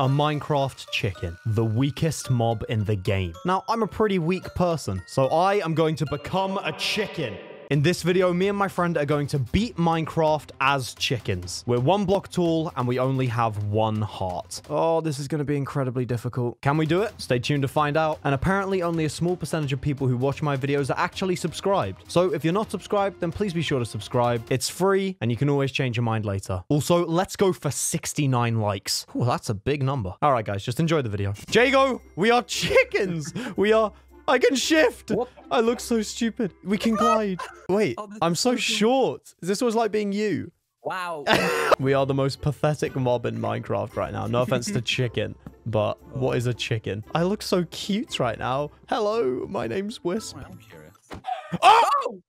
A Minecraft chicken, the weakest mob in the game. Now, I'm a pretty weak person, so I am going to become a chicken. In this video, me and my friend are going to beat Minecraft as chickens. We're one block tall and we only have one heart. Oh, this is going to be incredibly difficult. Can we do it? Stay tuned to find out. And apparently only a small percentage of people who watch my videos are actually subscribed. So if you're not subscribed, then please be sure to subscribe. It's free and you can always change your mind later. Also, let's go for 69 likes. Oh, that's a big number. All right, guys, just enjoy the video. Jago, we are chickens. we are I can shift. What? I look so stupid. We can glide. Wait, Oh, I'm so short. Is this it's like being you? Wow. We are the most pathetic mob in Minecraft right now. No offense to chicken, but what is a chicken? I look so cute right now. Hello, my name's Wisp. I'm curious. Oh! oh!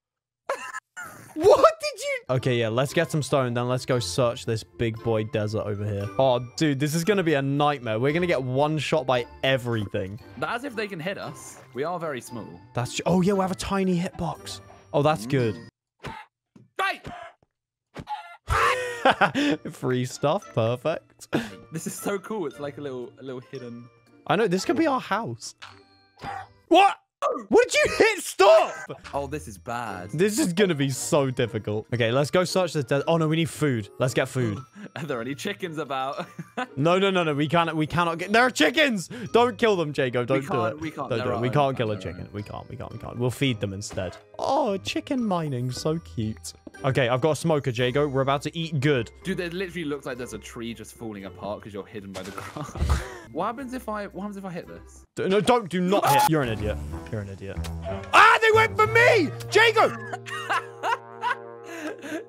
What did you? Okay, yeah, let's get some stone, then let's go search this big boy desert over here. Oh, dude, this is gonna be a nightmare. We're gonna get one shot by everything. As if they can hit us. We are very small. That's. Oh, yeah, we have a tiny hitbox. Oh, that's mm. good. Right! Free stuff, perfect. This is so cool. It's like a little, a little hidden. I know this could be our house. What? What did you hit? Stop! Oh, this is bad. This is gonna be so difficult. Okay, let's go search this desert. Oh no, we need food. Let's get food. Are there any chickens about? No, no, no, no. We can't. We cannot get. There are chickens. Don't kill them, Jago. Don't do it. we can't. Don't do it. We can't kill a chicken. We can't. We can't. We can't. We'll feed them instead. Oh, chicken mining, so cute. Okay, I've got a smoker, Jago. We're about to eat good. Dude, it literally looks like there's a tree just falling apart because you're hidden by the grass. what happens if I? What happens if I hit this? D- No, don't. Do not hit. You're an idiot. You're an idiot. Ah, they went for me, Jago.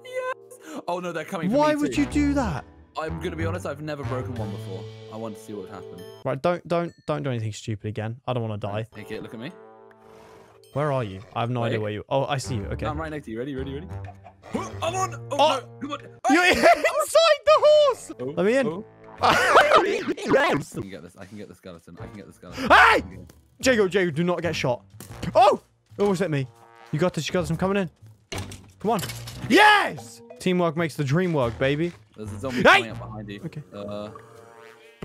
yes. Oh no, they're coming. For Why me would you do that? I'm gonna be honest. I've never broken one before. I want to see what would happen. Right, don't, don't, don't do anything stupid again. I don't want to die. Take it. Look at me. Where are you? I have no idea where you. Oh, I see you. Okay. I'm right next to you. Ready? Ready? Ready? I'm on. Oh, Oh. no. Come on. You're inside the horse. Oh, Let me in. oh. I can get this. I can get the skeleton. I can get the skeleton. Hey! Jago, Jago, do not get shot. Oh! It almost hit me. You got this, you got this. I'm coming in. Come on. Yes! Teamwork makes the dream work, baby. There's a zombie Hey! coming up behind you. Okay. Uh,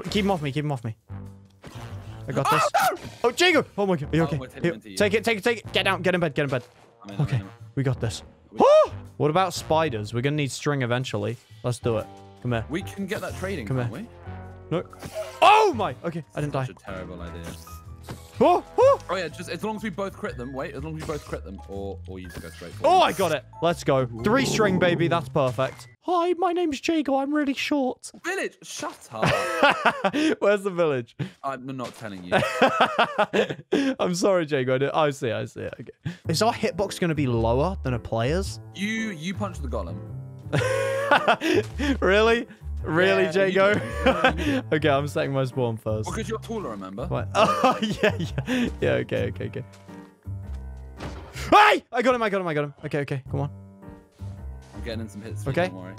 Keep him off me, keep him off me. I got this. Oh, Jago! Oh my god. Are you Oh, okay? it's Here, take it, take it, take it. Get down, get in bed, get in bed. I'm in, I'm Okay, in. we got this. Oh! What about spiders? We're gonna need string eventually. Let's do it. Come here. We can get that trading, Come can't here. we? No. Oh my! Okay, I didn't die. Such a terrible idea. Oh, oh! Oh yeah, just as long as we both crit them. Wait, as long as we both crit them, or or you just go straight. Oh. I got it. Let's go. Three string, baby. That's perfect. Hi, my name's Jago. I'm really short. Village, shut up. Where's the village? I'm not telling you. I'm sorry, Jago. I, I see. I see. Okay. Is our hitbox going to be lower than a player's? You you punch the golem. really? Really, Yeah, Jago? Okay, I'm setting my spawn first. Because you're taller, remember? What? Oh, yeah, yeah. Yeah, okay, okay, okay. Hey! I got him, I got him, I got him. Okay, okay, come on. I'm getting in some hits. For you, Okay. Don't worry.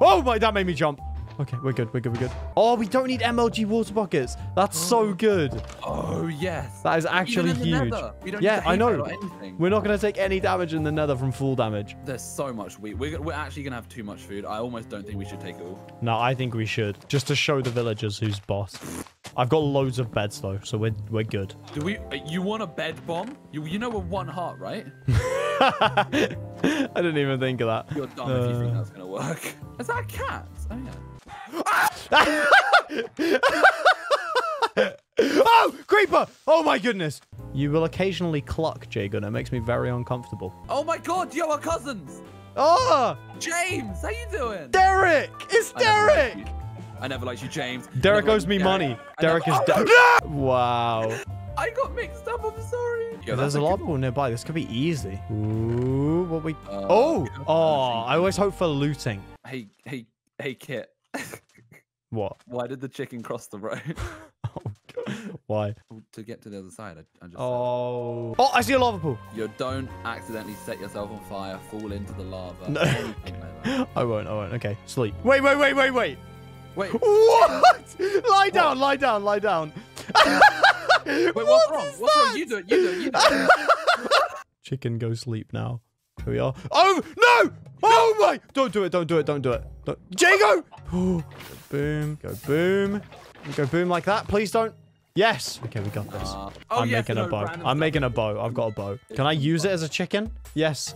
Oh my, that made me jump. Okay, we're good, we're good, we're good. Oh, we don't need MLG water buckets. That's so oh. good. Oh yes. That is actually huge. nether, we don't yeah, I know. Anything. We're not going to take any damage in the nether from full damage. There's so much wheat. We're, we're actually gonna have too much food. I almost don't think we should take it all. No, I think we should. Just to show the villagers who's boss. I've got loads of beds though, so we're we're good. Do we? uh, You want a bed bomb? You you know we're one heart, right? I didn't even think of that. You're dumb if you think Uh. that's gonna work. Is that a cat? Oh yeah. oh, creeper! Oh my goodness! You will occasionally cluck, Jagun. It makes me very uncomfortable. Oh my god, yo, our cousins! Oh, James, how you doing? Derek! It's Derek! You. I never liked you, James. Derek owes me you, money. I Derek is never- dead. wow. I got mixed up. I'm sorry. Yo, There's a lot of people nearby. This could be easy. Ooh, what we? Uh, oh, good. oh! I always hope for looting. Hey, hey, hey, Kit. What? Why did the chicken cross the road? Oh, God. Why? to get to the other side, I, I just. said. Oh. Oh, I see a lava pool. You don't accidentally set yourself on fire, fall into the lava. No. like. I won't. I won't. Okay, sleep. Wait, wait, wait, wait, wait. Wait, What? lie down, lie down, lie down. wait, what's wrong? What's wrong? You do it. You do it. You do it. Chicken, go sleep now. Here we are. Oh no! Oh my! Don't do it! Don't do it! Don't do it! Don't... Jago! Ooh, boom! Go boom! Go boom like that. Please don't. Yes. Okay, we got this. Uh, oh, I'm yes, making a no, bow. I'm stuff. making a bow. I've got a bow. Can I use it as a chicken? Yes.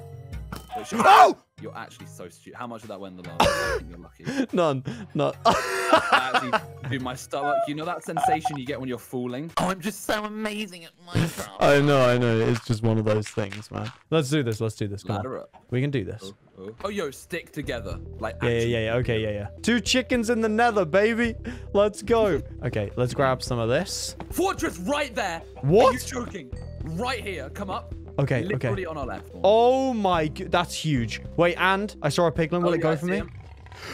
Oh! You're actually so stupid. How much did that win the last? I you're lucky. None. None. Actually, dude, my stomach. You know that sensation you get when you're falling? Oh, I'm just so amazing at Minecraft. I know, I know. It's just one of those things, man. Let's do this. Let's do this. Come on. Up. We can do this. Oh, oh. oh, yo, stick together. Like, Yeah, yeah, yeah, yeah. Okay, yeah, yeah. Two chickens in the nether, baby. Let's go. Okay, let's grab some of this. Fortress right there. What? Are you joking? Right here. Come up. Okay, Literally okay. on our left. Oh my, that's huge. Wait, and I saw a piglin. Will Oh, it go yeah, I for me? him.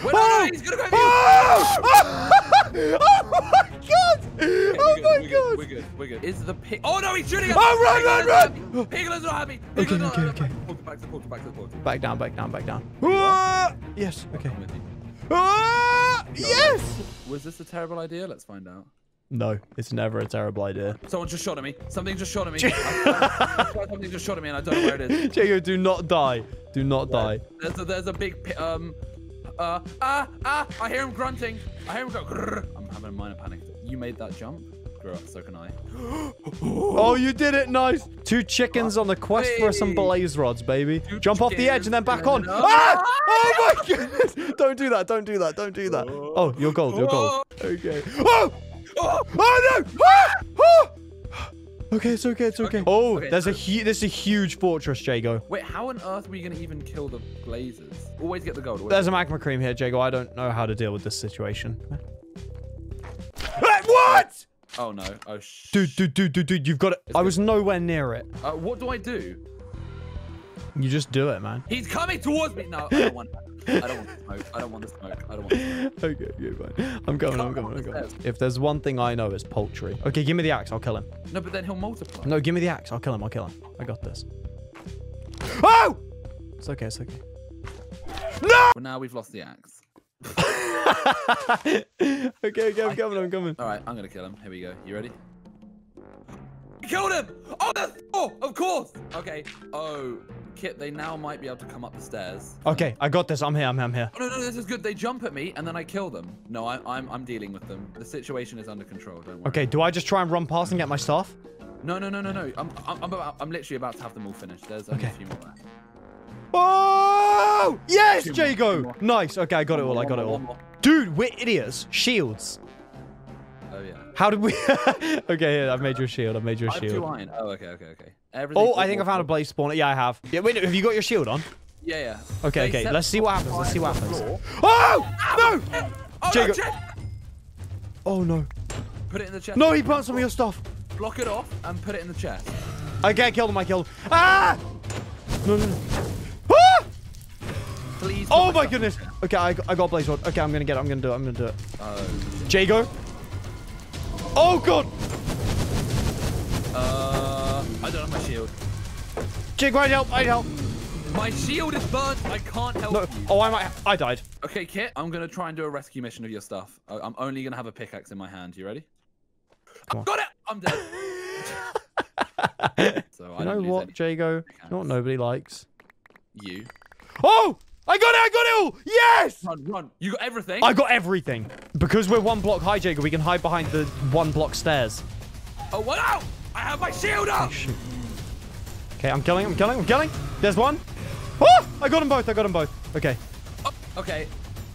Wait, no, Oh! no, he's gonna go for you. Oh! oh my god! Okay, Oh good, my we're good, god! We're good. We're good. Is the pig? Oh no, he's shooting us! Oh, run, run, run! Piglin's not happy. Okay, Piglin's not okay, happy. okay. Back to the portal. Back to the portal. Back down, back down, back down. Ah! Yes, okay. I'm with you. Ah! Yes! Was this a terrible idea? Let's find out. No, it's never a terrible idea. Someone just shot at me. Something just shot at me. Something just shot at me and I don't know where it is. Jago, do not die. Do not die. There's a, there's a big um uh ah ah I hear him grunting. I hear him go. grrr. I'm having a minor panic. You made that jump. Grow up, so can I. Oh, you did it. Nice. Two chickens on the quest for some blaze rods, baby. Two Jump off the edge and then back on. Ah! Oh my goodness. Don't do that. Don't do that. Don't do that. Oh, you're gold. You're gold. Okay. Oh! Oh! Oh no! Ah! Ah! Okay, it's okay. It's okay. Oh, okay, there's a so- huge. This is a huge fortress, Jago. Wait, how on earth are we gonna even kill the blazers? Always get the gold. There's a magma cream here, Jago. I don't know how to deal with this situation. What? Oh no. Oh sh. Dude, dude, dude, dude, dude, you've got it. I was nowhere near it. Uh, what do I do? You just do it, man. He's coming towards me. No, I don't want. I don't want the smoke. I don't want the smoke. I don't want. The smoke. Okay, okay, fine. I'm coming, I'm coming, I'm coming. If there's one thing I know, it's poultry. Okay, give me the axe. I'll kill him. No, but then he'll multiply. No, give me the axe. I'll kill him. I'll kill him. I got this. Oh! It's okay, it's okay. No! Well, now we've lost the axe. okay, okay, I'm coming, I'm coming. All right, I'm gonna kill him. Here we go. You ready? Killed him! Oh, that's oh, of course. Okay. Oh, Kit, they now might be able to come up the stairs. Okay, I got this. I'm here, I'm here, I'm here. Oh, no, no, this is good. They jump at me and then I kill them. No, I, I'm I'm dealing with them. The situation is under control. Don't worry. Okay, do I just try and run past and get my stuff? No, no, no, no, no. I'm I'm I'm, about, I'm literally about to have them all finished. There's only Okay. a few more left. Oh! Yes, more, Jago! Nice. Okay, I got it all. I got it all. Dude, we're idiots. Shields. Oh yeah. How did we... okay, yeah, I've made you a shield. I've made you a I have two shield. iron. Oh, okay, okay, okay. Everything. Oh, I think I found a blaze spawner. Yeah, I have. Yeah, wait, have you got your shield on? Yeah, yeah. Okay, They okay. Let's see what happens. Let's see what fire on the happens. Oh! No! Oh, Jacob- no! Oh, no. Put it in the chest. No, he burnt some of your stuff. Block it off and put it in the chest. Okay, I killed him. I killed him. Ah! No, no, no. Ah! Please. Oh, my my goodness. Okay, I, I got blaze rod. Okay, I'm going to get it. I'm going to do it. I'm going to do it. Oh. Jago. Oh, God. Uh, I don't have my shield. Jago, I need help. I need help. My shield is burnt. I can't help No. you. Oh, I might... I died. Okay, Kit. I'm gonna try and do a rescue mission of your stuff. I- I'm only gonna have a pickaxe in my hand. You ready? Come on. Got it. I'm dead. so I You know what, Jago? You know what nobody likes? You Oh! I got it! I got it all! Yes! run, run. You got everything. I got everything. Because we're one block high, Jago, we can hide behind the one block stairs. Oh, what out? I have my shield up. Oh, Shoot. Okay, I'm killing, I'm killing, I'm killing. There's one. Oh! I got them both, I got them both. Okay. Oh, okay.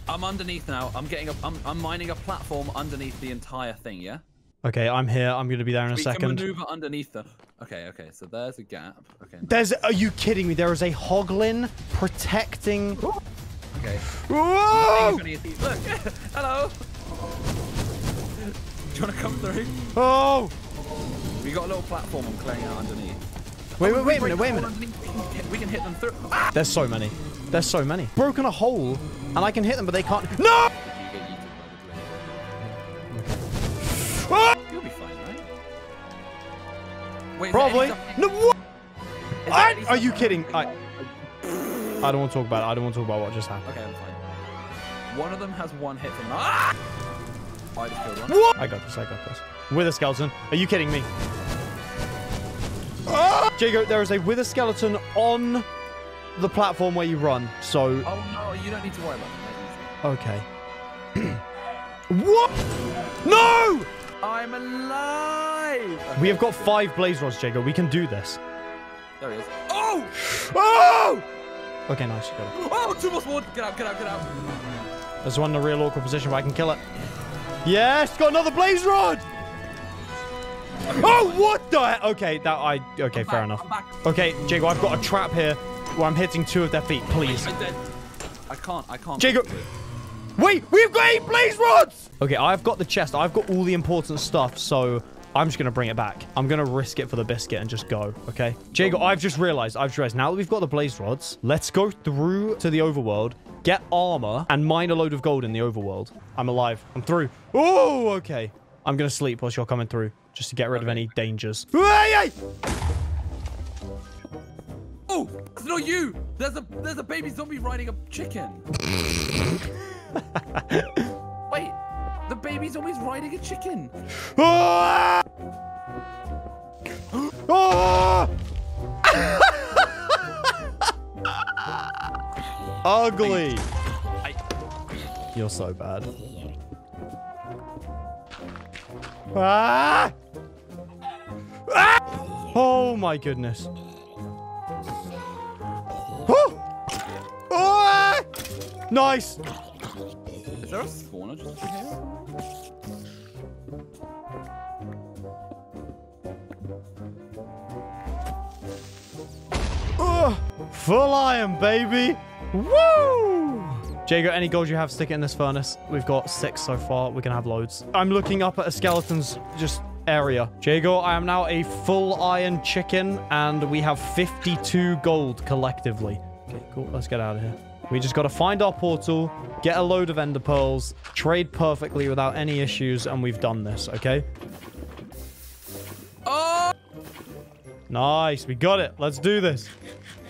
I'm underneath now. I'm getting a. I'm, I'm mining a platform underneath the entire thing. Yeah. Okay, I'm here. I'm going to be there in a we can second. maneuver underneath the. Okay. Okay. So there's a gap. Okay. There's... Are you kidding me? There is a hoglin protecting... Okay. Whoa! Look. Hello. Do you want to come through? Oh! We got a little platform I'm clearing out underneath. Wait, wait, wait a minute, wait a minute. We can, hit, we can hit them through. Ah! There's so many. There's so many. Broken a hole, and I can hit them, but they can't... No! You get eaten by the blaze. You'll be fine, right? Wait, Probably. No, what? I, are you kidding? I, I don't want to talk about it. I don't want to talk about what just happened. Okay, I'm fine. One of them has one hit from. Ah! I just killed one. What? I got this. I got this. Wither skeleton. Are you kidding me? Ah! Jago, there is a wither skeleton on the platform where you run. So, Oh no, you don't need to worry about that. okay. What? No! I'm alive. We have got five blaze rods, Jago. We can do this. There he is. Oh! Oh! Okay, nice. You got it. Oh, two more spawn. Get out, get out, get out. There's one in a real awkward position where I can kill it. Yes, got another blaze rod. Oh, what the? heck? Okay, that I. Okay, I'm fair back, enough. Okay, Jago, I've got a trap here where I'm hitting two of their feet. Please, I'm. I can't, I can't. Jago. Wait, we've got eight blaze rods. Okay, I've got the chest. I've got all the important stuff, so I'm just gonna bring it back. I'm gonna risk it for the biscuit and just go. Okay, Jago. I've just realized. I've just realized now that we've got the blaze rods. Let's go through to the overworld, get armor, and mine a load of gold in the overworld. I'm alive. I'm through. Oh, okay. I'm gonna sleep whilst you're coming through, just to get rid of any dangers. Oh, it's not you. There's a there's a baby zombie riding a chicken. Wait, always riding a chicken. Ah! Ah! Ugly. I, You're so bad. Ah! Ah! Oh my goodness. Oh! Ah! Nice. is there a spawner just here? Full iron, baby. Woo! Jago, any gold you have, stick it in this furnace. We've got six so far. We're going to have loads. I'm looking up at a skeleton's just area. Jago, I am now a full iron chicken, and we have 52 gold collectively. Okay, cool. Let's get out of here. We just got to find our portal, get a load of ender pearls, trade perfectly without any issues, and we've done this, okay? Oh, Nice. We got it. Let's do this.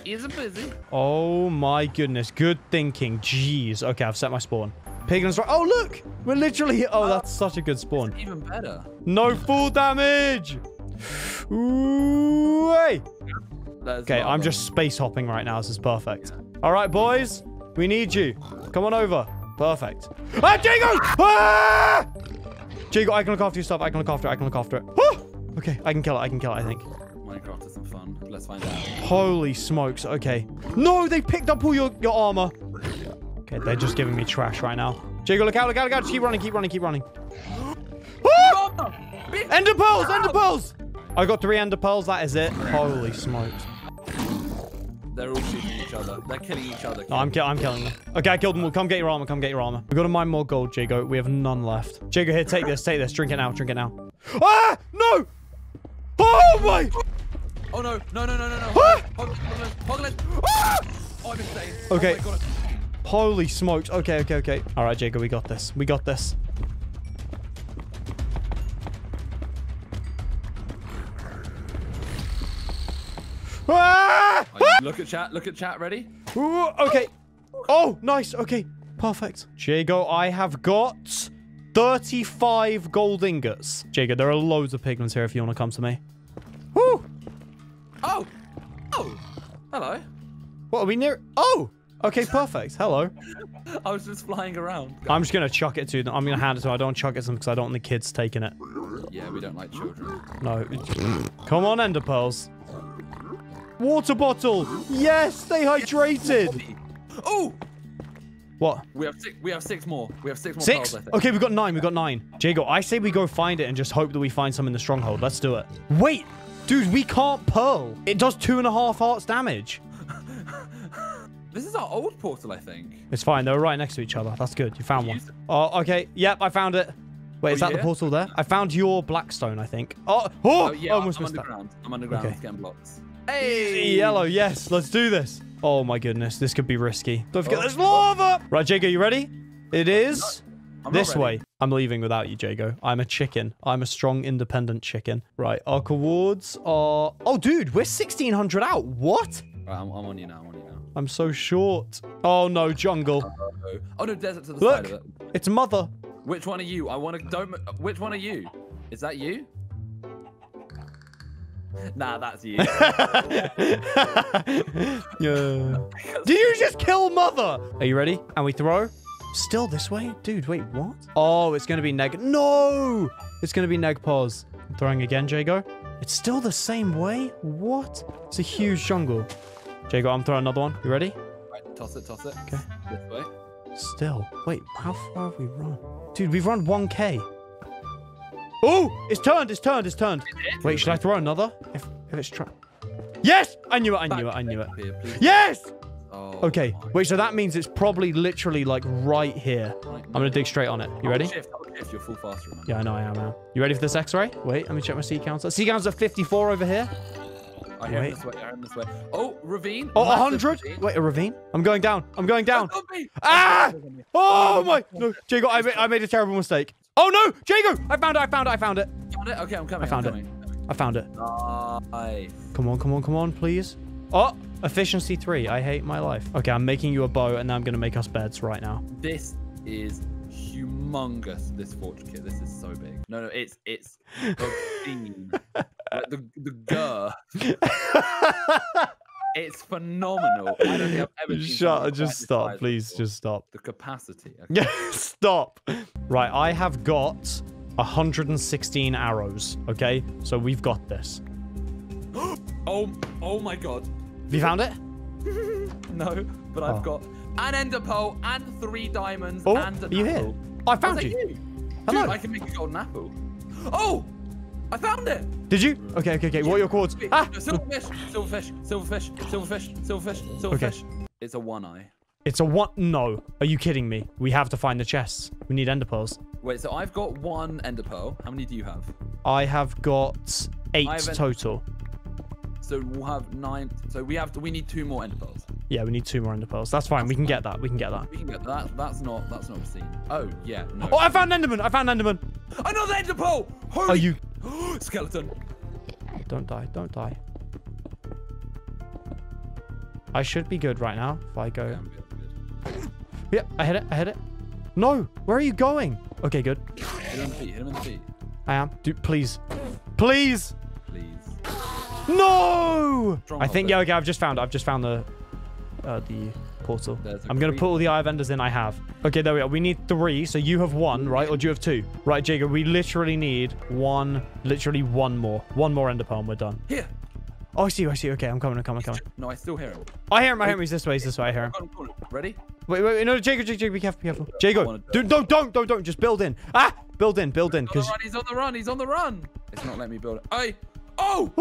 He's busy. Oh my goodness. Good thinking. Jeez. Okay, I've set my spawn. Piglins right. Oh, look. We're literally. Oh, that's such a good spawn. Even better. No full damage. Ooh, hey. Okay, I'm just space hopping right now. This is perfect. All right, boys. We need you. Come on over. Perfect. Ah, Jago! Ah! Jago, I can look after your stuff. I can look after it. I can look after it. Ah! Okay, I can kill it. I can kill it, I think. Minecraft is some fun. Let's find out. Holy smokes. Okay. No, they picked up all your, your armor. Okay, they're just giving me trash right now. Jago, look out, look out, look out. Just keep running, keep running, keep running. Ah! Ender pearls, ender pearls. I got three ender pearls. That is it. Holy smokes. They're all shooting each other. They're killing each other. No, I'm, ki I'm killing them. Okay, I killed them all. Come get your armor. Come get your armor. We've got to mine more gold, Jago. We have none left. Jago, here, take this. Take this. Drink it now. Drink it now. Ah! No! Oh my! Oh no, no, no, no, no, no. Ah! Ah! Oh, insane. Okay. Oh. Holy smokes. Okay, okay, okay. All right, Jago, we got this. We got this. Ah! Oh, look at chat. Look at chat. Ready? Ooh, okay. Oh, nice. Okay, perfect. Jago, I have got 35 gold ingots. Jago, there are loads of piglins here if you want to come to me. Woo! Hello. What, are we near? Oh! Okay, perfect. Hello. I was just flying around. I'm just going to chuck it to them. I'm going to hand it to them. I don't chuck it to them because I don't want the kids taking it. Yeah, we don't like children. No. Come on, Ender Pearls. Water bottle. Yes, stay hydrated. Oh, What? we have six. We have six more. We have six more Six? pearls, I think. Okay, we've got nine. We've got nine. Jago, I say we go find it and just hope that we find some in the stronghold. Let's do it. Wait, dude, we can't pearl. It does two and a half hearts damage. This is our old portal, I think. It's fine. They were right next to each other. That's good. You found one. Oh, okay. Yep, I found it. Wait, is Oh, that the portal there? I found your blackstone, I think. Oh, oh, Oh yeah, almost I'm missed that. underground. I'm underground. Okay. Getting blocks. Easy yellow, yes. Let's do this. Oh my goodness, this could be risky. Don't forget Oh. there's lava. Right, Jago, you ready? It is I'm this way. I'm leaving without you, Jago. I'm a chicken. I'm a strong, independent chicken. Right, our rewards are... Oh, dude, we're 1,600 out. What? Right, I'm, I'm on you now. I'm on you now. I'm so short. Oh, no, jungle. Oh, oh no, desert to the Look, side of it. it's mother. Which one are you? I want to. Don't. Which one are you? Is that you? Nah, that's you. yeah. Did you just kill mother? Are you ready? And we throw. Still this way? Dude, wait, what? Oh, it's going to be neg... No! It's going to be neg pause. Throwing again, Jago. It's still the same way? What? It's a huge jungle. Jago, I'm throwing another one. You ready? Right, toss it, toss it. Okay. This way. Still. Wait, how far have we run? Dude, we've run 1k. Oh, it's turned, it's turned, it's turned. Wait, should I throw another? If, if it's try... Yes! I knew it, I knew it, I knew it. Yes! Oh, Okay, wait, so that means it's probably literally like right here. I'm gonna dig straight on it. You ready? Shift, shift, you're full faster? Yeah, I know I am now. You ready for this x-ray? Wait, let me check my C counter. C counter's at 54 over here. I him this way, I him this way. Oh, ravine. Oh, massive 100? ravine. Wait, a ravine? I'm going down. I'm going down. Oh! Ah! Oh. My! No, Jago, I made, I made a terrible mistake. Oh no, Jago! I found it, I found it, I found it. Found it? Okay, I'm coming. I found it. I found it. Nice. Come on, come on, come on, please. Oh, efficiency three. I hate my life. Okay, I'm making you a bow and now I'm gonna make us beds right now. This is humongous. This forge kit. This is so big. No, no, it's it's obscene. like the the girth. It's phenomenal. I don't think I've ever seen Shut, just stop, please, before. just stop. The capacity. Okay. Stop. Right, I have got 116 arrows, okay? So we've got this. Oh, oh my god. Have you found it? No, but Oh. I've got an ender pearl and three diamonds Oh, and an are you here? apple. I Oh, found you. you. Hello. Dude, I can make a golden apple. Oh, I found it. Did you? Okay, okay, okay. What are your coords? Wait, Ah! Silverfish, silverfish, silverfish, silverfish, silverfish, silverfish. Okay. It's a one eye. It's a what? No. Are you kidding me? We have to find the chests. We need ender pearls. Wait, so I've got one ender pearl. How many do you have? I have got eight I have total. So we'll have nine. So we have to. We need two more ender pearls. Yeah, we need two more ender pearls. That's fine. We can get that. We can get that. We can get that. That's not. That's not obscene. Oh yeah. No. Oh, I found Enderman. I found Enderman. Another ender pearl. Holy. Are you? skeleton? Don't die. Don't die. I should be good right now if I go. Yeah, I'm good. I'm good. Yeah, I hit it. I hit it. No, where are you going? Okay, good. Hit him in the feet. Hit him in the feet. I am. Dude, please. Please. Please. No! I think, yeah, okay, I've just found I've just found the uh, the portal. There's a I'm going to put all the eye of enders in I have. Okay, there we are. We need three, so you have one, right? Or do you have two? Right, Jacob, we literally need one, literally one more. One more ender pearl and we're done. Here. Oh, I see you, I see you. Okay, I'm coming, I'm coming, I'm coming. No, I still hear him. I hear him, I hear him. He's this way, he's this way. I hear him. Got him, got him. Ready? Wait, wait, no, Jacob, Jacob, Jacob, be careful, be careful. Jacob, wanna dude, no, don't, don't, don't. Just build in. Ah, build in, build in, On the because... run. He's on the run. He's on the run. It's not letting me build it. Hey. Oh.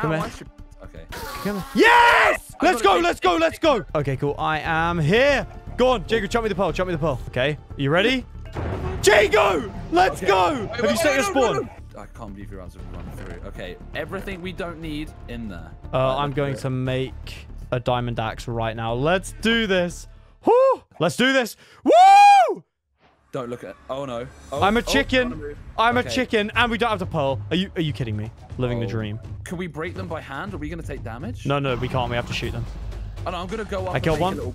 Come here. should. Okay. Come. Yes! Let's go, let's go, let's go. Okay, cool. I am here. Go on, Jago, chop me the pole, chop me the pole. Okay, you ready? Jago! Let's Okay. go! Wait, Have wait, you set your no, spawn? no. I can't believe you're able run through. Okay. Everything we don't need in there. Uh, I'm going to make a diamond axe right now. Let's do this. Woo! Let's do this. Woo! Don't look at. it. Oh no. Oh, I'm a oh, chicken. gotta. I'm a chicken, and we don't have the pearl. Are you? Are you kidding me? Living the Oh. dream. Can we break them by hand? Are we gonna take damage? No, no, we can't. We have to shoot them. Oh, no, I'm gonna go up. I killed one. little-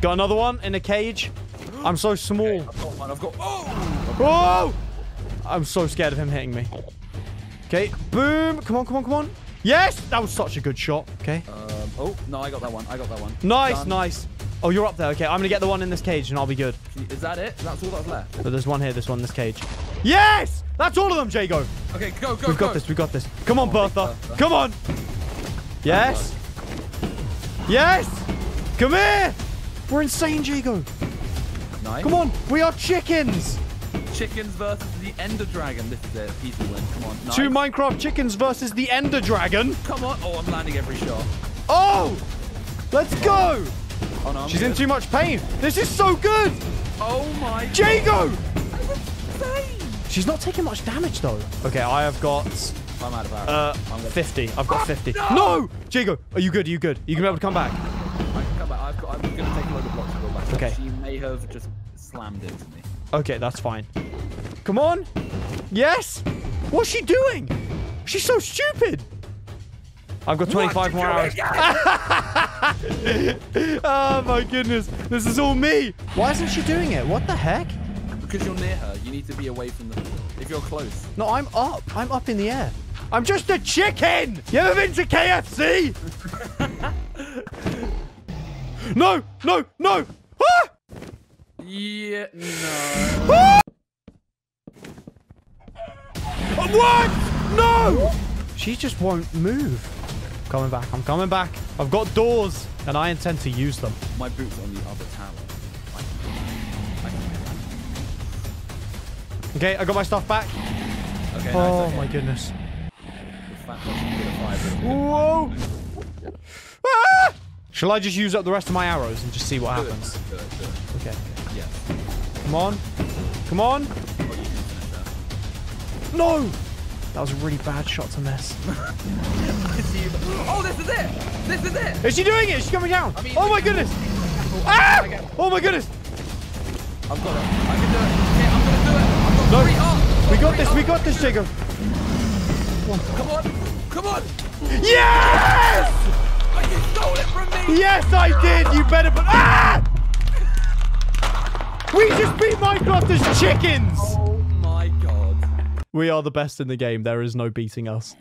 Got another one in a cage. I'm so small. I've got one. I've got. Oh. Whoa! I'm so scared of him hitting me. Okay, boom. Come on, come on, come on. Yes! That was such a good shot. Okay. Um, oh no, I got that one. I got that one. Nice, Done. nice. Oh, you're up there. Okay, I'm going to get the one in this cage and I'll be good. Is that it? That's all that's left. But there's one here, this one this cage. Yes! That's all of them, Jago. Okay, go, go, We've go. got this, we've got this. Come on, oh, big Bertha. Bertha. Come on. Yes. Yes. Come here. We're insane, Jago. Nice. Come on. We are chickens. Chickens versus the Ender Dragon. This is it. Easy win. Come on. Nice. Two Minecraft chickens versus the Ender Dragon. Come on. Oh, I'm landing every shot. Oh! Let's go! Oh no. I'm She's in too much pain. This is so good! Oh my. Jago! She's not taking much damage though. Okay, I have got I'm out of arrows. uh I'm 50. I've got 50. no! No! Jago, are you good? Are you good? You gonna be able to come back? I can come back. I've got, I'm gonna take a load of blocks to go back. Okay. She may have just slammed into me. Okay, that's fine. Come on. Yes! What's she doing? She's so stupid. I've got 25 more hours. oh my goodness. This is all me. Why isn't she doing it? What the heck? Because you're near her, you need to be away from the. Floor. If you're close. No, I'm up. I'm up in the air. I'm just a chicken. You ever been to KFC? no, no, no. Ah! Yeah, no. What? No! She just won't move. I'm coming back. I'm coming back. I've got doors, and I intend to use them. My boot's on the other tower. I can, I can Okay, I got my stuff back. Okay, Oh nice. Okay. my goodness. The fact that she did a fire drill. Whoa! Ah! Shall I just use up the rest of my arrows and just see what Do it, happens? do it, do it. Okay. Yeah. Come on. Come on. Oh, you can finish that. No! That was a really bad shot to miss. I see you. Oh, this is it! This is it! Is she doing it? Is she coming down? I mean, oh my goodness! Ah! Oh my goodness! I've got it. I can do it. Okay, I'm gonna do it. I've got No. three hearts. We got this, we got this, Jacob. Come on. Come on. Yes! Oh, you stole it from me. Yes, I did! You better but Ah! We just beat Minecraft as chickens! We are the best in the game. There is no beating us.